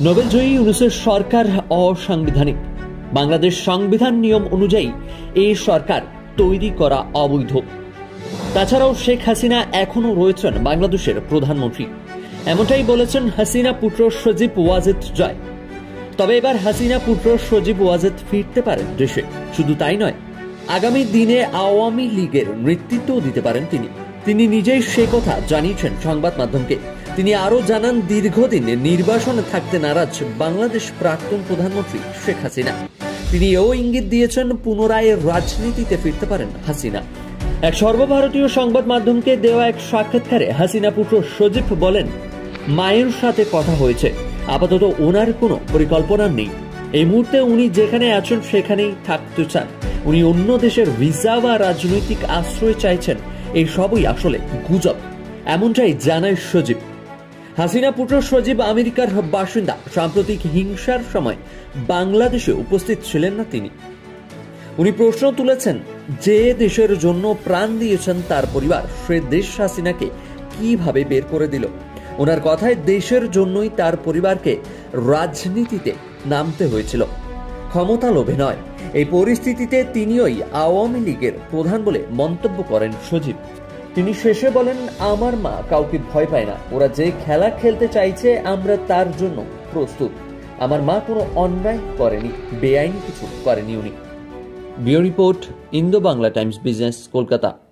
নোবেলজয়ী ইউনুসের সরকার অসাংবিধানিক। বাংলাদেশ সংবিধান নিয়ম অনুযায়ী এই সরকার তৈরি করা অবৈধ। তাছাড়াও শেখ হাসিনা এখনও রয়েছেন বাংলাদেশের প্রধানমন্ত্রী। এমনটাই বলেছেন হাসিনা পুত্র সজীব ওয়াজেদ জয়। তবে এবার হাসিনা পুত্র সজীব ওয়াজেদ ফিরতে পারেন দেশে। শুধু তাই নয়, আগামী দিনে আওয়ামী লীগের নেতৃত্ব দিতে পারেন তিনি। তিনি নিজেই সে কথা জানিয়েছেন সংবাদ মাধ্যমকে। তিনি আরও জানান, দীর্ঘদিন নির্বাসনে থাকতে নারাজ বাংলাদেশ প্রাক্তন প্রধানমন্ত্রী শেখ হাসিনা। তিনি এও ইঙ্গিত দিয়েছেন, পুনরায় রাজনীতিতে ফিরতে পারেন হাসিনা। এক সর্বভারতীয় সংবাদ মাধ্যমকে দেওয়া এক সাক্ষাৎকারে হাসিনা পুত্র সজীব বলেন, মায়ের সাথে কথা হয়েছে, আপাতত ওনার কোনো পরিকল্পনা নেই। এই মুহূর্তে উনি যেখানে আছেন সেখানেই থাকতে চান। উনি অন্য দেশের ভিসা বা রাজনৈতিক আশ্রয় চাইছেন, এই সবই আসলে গুজব। এমনটাই জানায় সজীব। হাসিনা পুত্র সজীব আমেরিকার বাসিন্দা। সাম্প্রতিক হিংসার সময় বাংলাদেশে উপস্থিত ছিলেন না তিনি। উনি প্রশ্ন তুলেছেন, যে দেশের জন্য প্রাণ দিয়েছেন তার পরিবার, সে দেশ হাসিনাকে কীভাবে বের করে দিল? ওনার কথায় দেশের জন্যই তার পরিবারকে রাজনীতিতে নামতে হয়েছিল। ক্ষমতা লোভে নয়। এই পরিস্থিতিতে তিনিই আওয়ামী লীগের প্রধান বলে মন্তব্য করেন সজীব। তিনি শেষে বলেন, আমার মা কাউকে ভয় পায় না। ওরা যে খেলা খেলতে চাইছে, আমরা তার জন্য প্রস্তুত। আমার মা কোনো অন্যায় করেনি, বেআইনি কিছু করেনি উনি। Bio report Indo Bangla Times business, Kolkata.